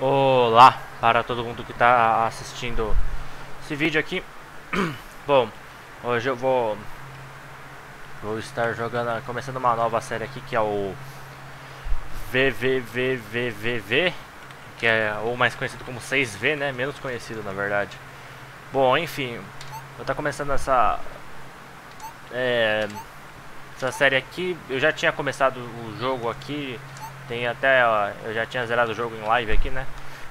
Olá para todo mundo que está assistindo esse vídeo aqui. Bom, hoje eu vou vou estar jogando, começando uma nova série aqui que é o VVVVVV, que é ou mais conhecido como 6V, né? Menos conhecido na verdade. Bom, enfim, eu estar começando essa é, essa série aqui. Eu já tinha começado o jogo aqui tem até, ó, eu já tinha zerado o jogo em live aqui, né?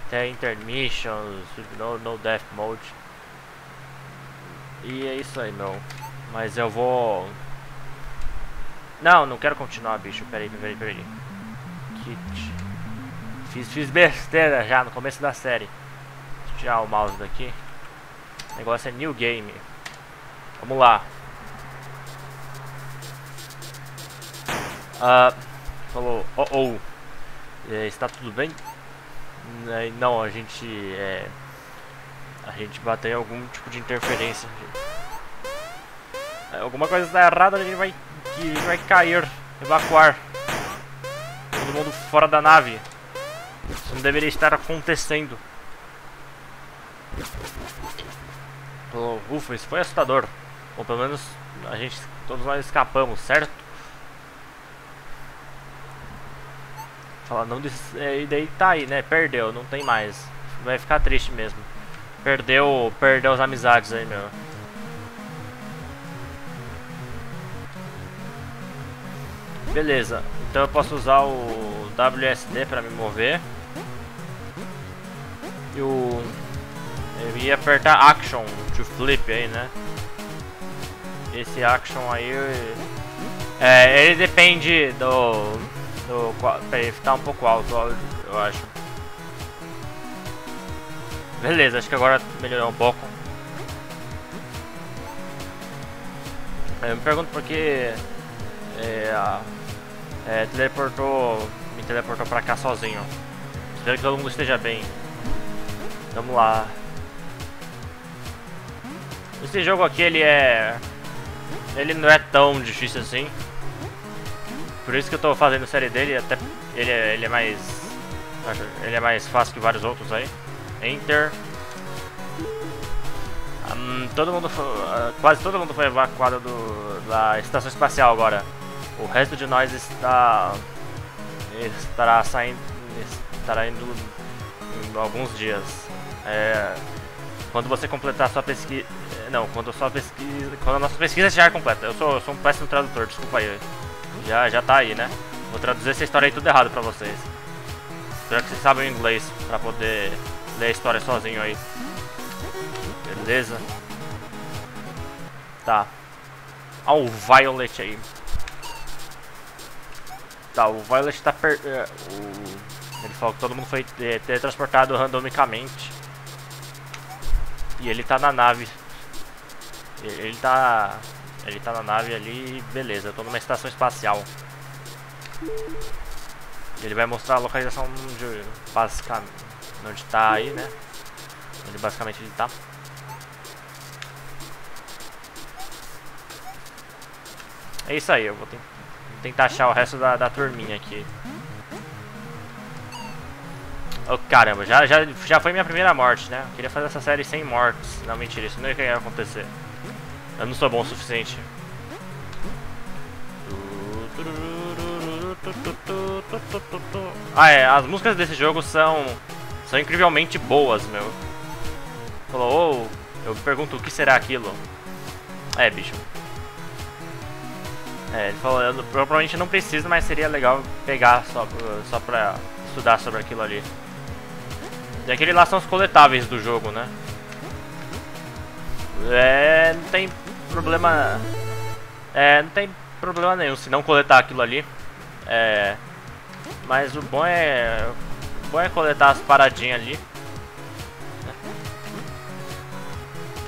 Até intermissions, no, no death mode. E é isso aí, meu. Mas eu vou... Não, não quero continuar, bicho. Peraí, peraí, peraí. Kit. Fiz, fiz besteira já no começo da série. Deixa eu tirar o mouse daqui. O negócio é new game. Vamos lá. Uh, falou, oh oh, é, está tudo bem? É, não, a gente é, a gente bateu em algum tipo de interferência. É, alguma coisa está errada, a gente vai, a vai cair, evacuar. Todo mundo fora da nave. Isso não deveria estar acontecendo. Ufa, isso foi assustador. Ou pelo menos a gente, todos nós escapamos, certo? Fala, não é, e daí tá aí, né? Perdeu, não tem mais. Vai ficar triste mesmo. Perdeu, perdeu as amizades aí, meu. Beleza, então eu posso usar o WSD para me mover. E o... Eu ia apertar Action to Flip aí, né? Esse Action aí... É, ele depende do no, peraí, tá um pouco alto eu acho. Beleza, acho que agora melhorou um pouco. Eu me pergunto por que é, é, teleportou, me teleportou pra cá sozinho. Espero que todo mundo esteja bem. Vamos lá. Esse jogo aqui, ele é... Ele não é tão difícil assim. Por isso que eu tô fazendo série dele, até ele é, ele é mais. Ele é mais fácil que vários outros aí. Enter. Um, todo mundo foi, uh, quase todo mundo foi evacuado do, da estação espacial agora. O resto de nós está estará saindo estará indo em alguns dias. É, quando você completar sua pesquisa, não, quando sua pesquisa, quando a nossa pesquisa estiver completa. Eu sou, eu sou um péssimo tradutor, desculpa aí. Já, já tá aí, né? Vou traduzir essa história aí tudo errado pra vocês. Espero que vocês sabem o inglês pra poder ler a história sozinho aí. Beleza? Tá. Olha o Violet aí. Tá, o Violet tá per... É. Ele falou que todo mundo foi é, teletransportado randomicamente. E ele tá na nave. Ele tá ele tá na nave ali, beleza, eu tô numa estação espacial. Ele vai mostrar a localização de basicamente onde tá aí, né? Onde basicamente ele tá. É isso aí, eu vou tentar achar o resto da, da turminha aqui. Oh, caramba, já, já, já foi minha primeira morte, né? Eu queria fazer essa série sem mortes. Não, mentira, isso não ia acontecer. Eu não sou bom o suficiente. Ah, é. As músicas desse jogo são... São incrivelmente boas, meu. Falou, oh, eu pergunto o que será aquilo. É, bicho. É, ele falou, eu provavelmente não preciso, mas seria legal pegar só, só pra estudar sobre aquilo ali. E aquele lá são os coletáveis do jogo, né? É, não tem problema... É, não tem problema nenhum se não coletar aquilo ali. É... Mas o bom é... O bom é coletar as paradinhas ali.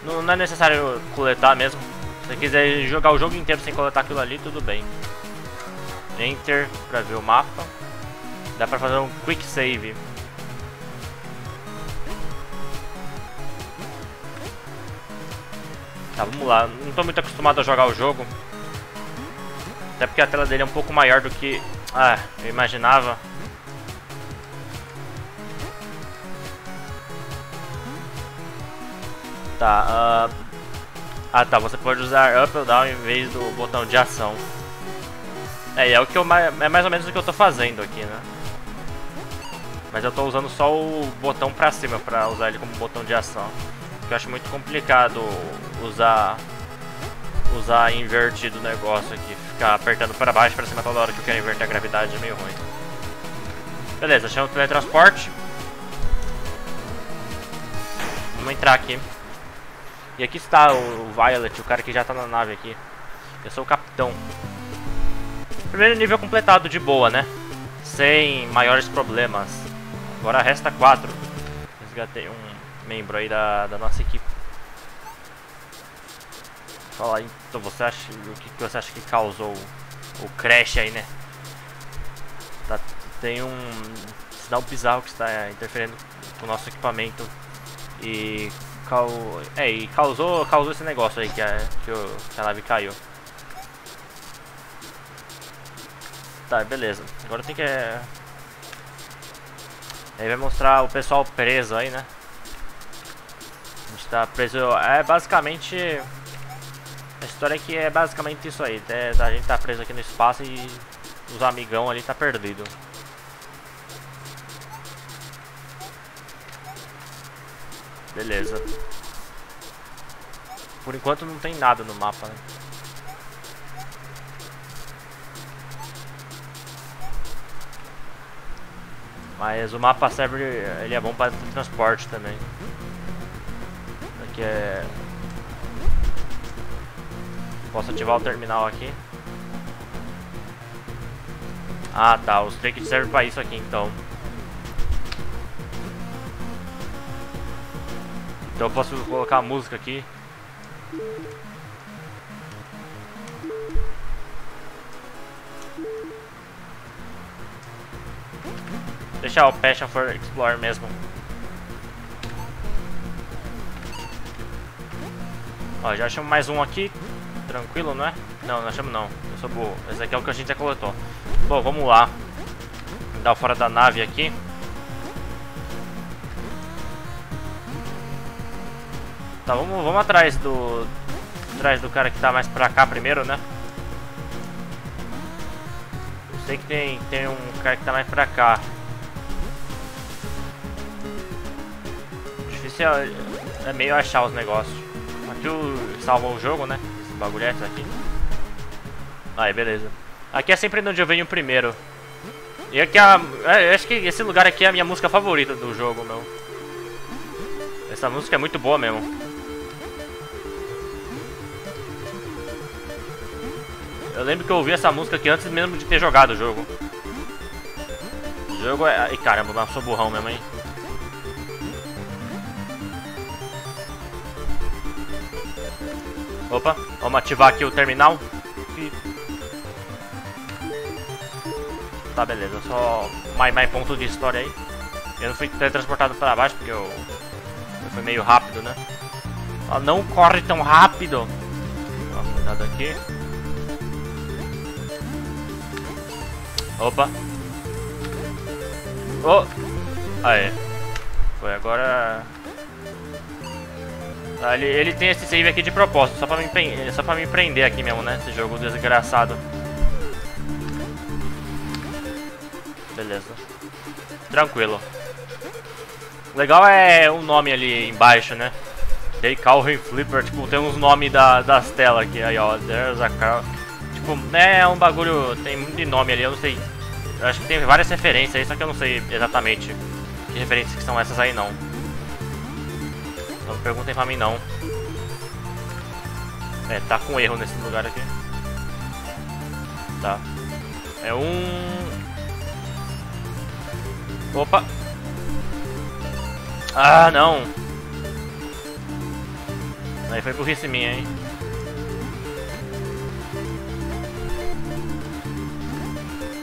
Não, não é necessário coletar mesmo. Se você quiser jogar o jogo inteiro sem coletar aquilo ali, tudo bem. Enter pra ver o mapa. Dá pra fazer um quick save. Tá, vamos lá. Não tô muito acostumado a jogar o jogo. Até porque a tela dele é um pouco maior do que ah, eu imaginava. Tá, uh... Ah tá, você pode usar up ou down em vez do botão de ação. É, é o que eu é mais ou menos o que eu tô fazendo aqui, né? Mas eu tô usando só o botão pra cima pra usar ele como botão de ação. Eu acho muito complicado usar usar invertido o negócio aqui. Ficar apertando para baixo para cima toda hora que eu quero inverter a gravidade é meio ruim. Beleza, achei o teletransporte. Vamos entrar aqui. E aqui está o Violet, o cara que já está na nave aqui. Eu sou o capitão. Primeiro nível completado de boa, né? Sem maiores problemas. Agora resta quatro. Resgatei um membro aí da, da nossa equipe. Fala aí, então você acha, o que, que você acha que causou o crash aí, né? Tá, tem um sinal bizarro que está interferindo com o nosso equipamento e, é, e causou, causou esse negócio aí que a, que, o, que a nave caiu. Tá, beleza. Agora tem que... É... Aí vai mostrar o pessoal preso aí, né? Tá preso... É basicamente... A história aqui é basicamente isso aí. É, a gente tá preso aqui no espaço e os amigão ali tá perdido. Beleza. Por enquanto não tem nada no mapa, né? Mas o mapa serve, ele é bom para transporte também. Aqui é Posso ativar o terminal aqui. Ah, tá. Os tickets servem pra isso aqui, então. Então eu posso colocar a música aqui. Deixar o Passion for Explorer mesmo. Ó, já achamos mais um aqui. Tranquilo, não é? Não, não achamos não. Eu sou burro. Esse aqui é o que a gente já coletou. Bom, vamos lá. Dar fora da nave aqui. Tá, vamos, vamos atrás do... Atrás do cara que tá mais pra cá primeiro, né? Eu sei que tem, tem um cara que tá mais pra cá. Difícil é, é meio achar os negócios. O, salvou o jogo, né? bagulhetes aqui. Aí, beleza. Aqui é sempre onde eu venho primeiro. E aqui é, é, acho que esse lugar aqui é a minha música favorita do jogo, meu. Essa música é muito boa mesmo. Eu lembro que eu ouvi essa música aqui antes mesmo de ter jogado o jogo. O jogo é... Ai, caramba, eu sou burrão mesmo, hein. Opa, vamos ativar aqui o terminal. Tá, beleza. Só mais, mais ponto de história aí. Eu não fui teletransportado para baixo porque eu, eu fui meio rápido, né? Ó, não corre tão rápido. Ó, cuidado aqui. Opa. Oh. Aí. Foi agora Tá, ele, ele tem esse save aqui de propósito, só pra, me, só pra me prender aqui mesmo, né? Esse jogo desgraçado. Beleza. Tranquilo. Legal é o nome ali embaixo, né? Day Calvin Flipper, tipo, tem uns nomes da, das telas aqui, aí ó, there's a car... Tipo, é um bagulho, tem muito de nome ali, eu não sei. Eu acho que tem várias referências aí, só que eu não sei exatamente que referências que são essas aí não. Não perguntem pra mim não. É, tá com erro nesse lugar aqui. Tá. É um... Opa! Ah, não! Aí foi burrice minha, hein?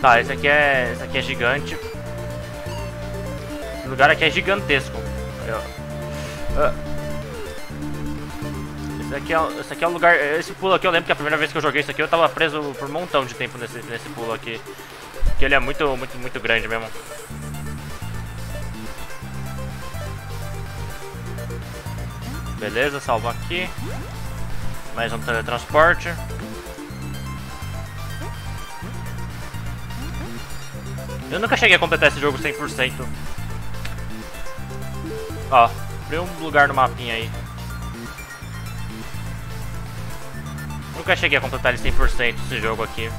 Tá, esse aqui é, esse aqui é gigante. Esse lugar aqui é gigantesco. Aí, ó. Ah. Aqui, é, esse aqui é o lugar. Esse pulo aqui eu lembro que a primeira vez que eu joguei isso aqui eu tava preso por um montão de tempo nesse, nesse pulo aqui. Porque ele é muito, muito, muito grande mesmo. Beleza, salvo aqui. Mais um teletransporte. Eu nunca cheguei a completar esse jogo 100%. Ó, abri um lugar no mapinha aí. Nunca cheguei a completar ele 100% esse jogo aqui.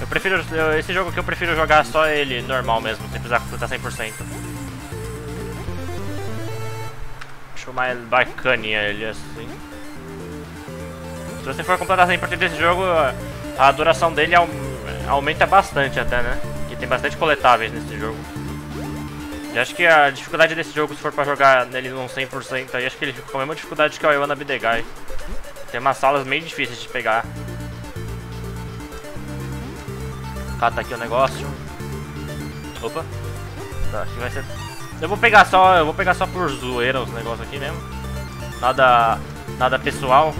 Eu prefiro, eu, esse jogo aqui eu prefiro jogar só ele normal mesmo, sem precisar completar 100%. Acho mais bacaninha ele assim. Se você for completar 100% desse jogo, a duração dele aumenta bastante até, né? tem bastante coletáveis nesse jogo. E acho que a dificuldade desse jogo, se for pra jogar nele num 100%, aí acho que ele fica com a mesma dificuldade que o Iwana Bidegai. Tem umas salas meio difíceis de pegar. Cata aqui o negócio. Opa. Tá, acho que vai ser... Eu vou pegar só, eu vou pegar só por zoeira os negócios aqui mesmo. Nada, nada pessoal.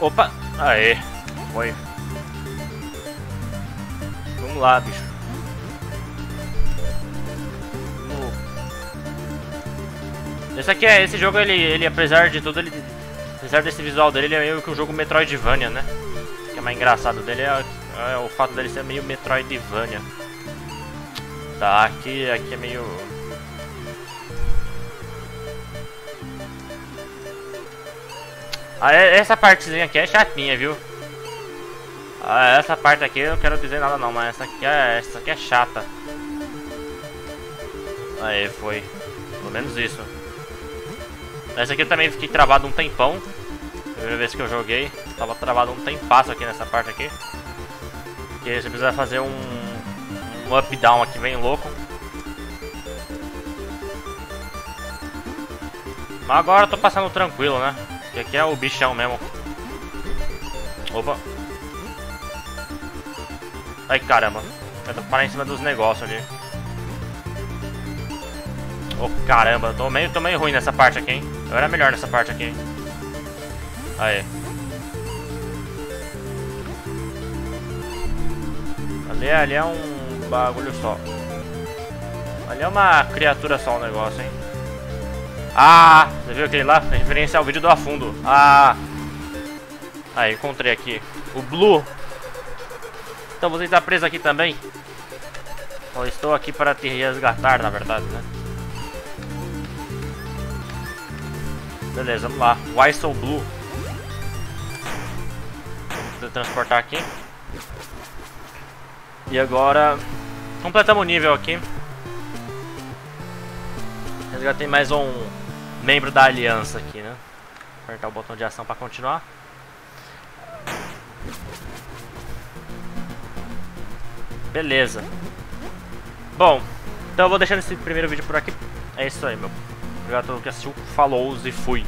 Opa, aê. Foi. Vamos lá, bicho. Esse aqui é, esse jogo ele, ele apesar de tudo, ele, apesar desse visual dele, ele é meio que um jogo Metroidvania, né? O que é mais engraçado dele é, é, o fato dele ser meio Metroidvania. Tá, aqui, aqui é meio... Ah, é, essa partezinha aqui é chatinha, viu? Ah, essa parte aqui eu não quero dizer nada não, mas essa aqui é, essa aqui é chata. Aí, foi. Pelo menos isso. Essa aqui eu também fiquei travado um tempão. Primeira vez que eu joguei. Tava travado um tempasso aqui nessa parte aqui. Que você precisa fazer um, um up down aqui bem louco. Mas agora eu tô passando tranquilo, né? Que aqui é o bichão mesmo. Opa. Ai caramba. Vai parar em cima dos negócios ali. Oh caramba, tô meio, tô meio ruim nessa parte aqui, hein? Eu era melhor nessa parte aqui? Aí. Ali, ali é um bagulho só. Ali é uma criatura só o um negócio, hein? Ah! Você viu aquele lá? Referência ao vídeo do afundo. Ah! Aí, encontrei aqui. O Blue então você está preso aqui também? Eu estou aqui para te resgatar, na verdade, né? Beleza, vamos lá. Why so blue? Vou transportar aqui. E agora... Completamos o nível aqui. Resgatei mais um membro da aliança aqui, né? Apertar o botão de ação para continuar. Beleza. Bom, então eu vou deixando esse primeiro vídeo por aqui. É isso aí, meu. Mundo que assistiu. Falou e fui.